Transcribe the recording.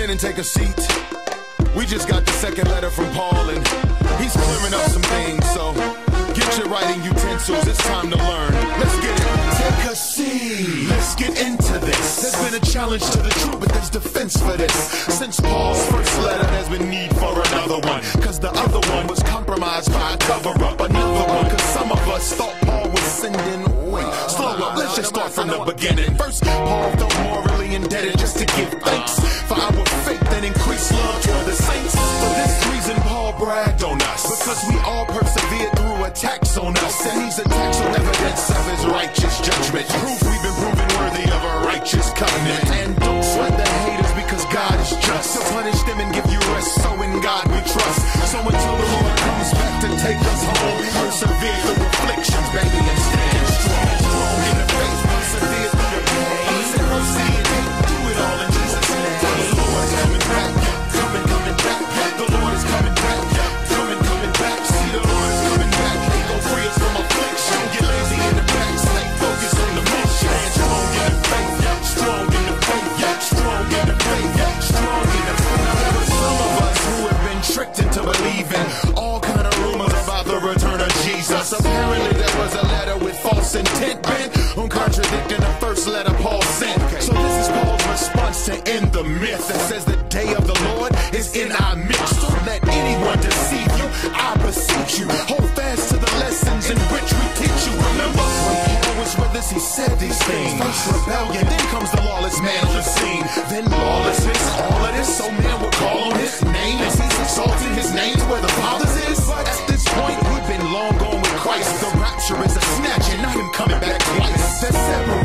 in and take a seat. We just got the second letter from Paul, and he's clearing up some things. So get your writing utensils. It's time to learn. Let's get it. Take a seat. Let's get into this. There's been a challenge to the truth, but there's defense for this. Since Paul's first letter, there's been need for another one. Cause the other one was compromised by a cover up. Another one, cause some of us thought Paul was sending. Wait, slow up. Let's just start from the beginning. First, Paul felt morally indebted just to give thanks and increased love toward the saints. For this reason, Paul bragged on us. Because we all persevered through attacks on us. And these attacks are evidence of his righteous judgment. Proof we've been proven worthy of a righteous covenant. And don't sweat the haters because God is just. To punish them and give you rest. So in God we intent bent on contradicting the first letter Paul sent. So this is Paul's response to end the myth that says the day of the Lord is in our midst. Don't let anyone deceive you. I beseech you. Hold fast to the lessons in which we teach you. Remember, when Paul was with us, he said these things. First rebellion, then comes the lawless man on the scene. Then lawlessness, and not him coming back twice. Day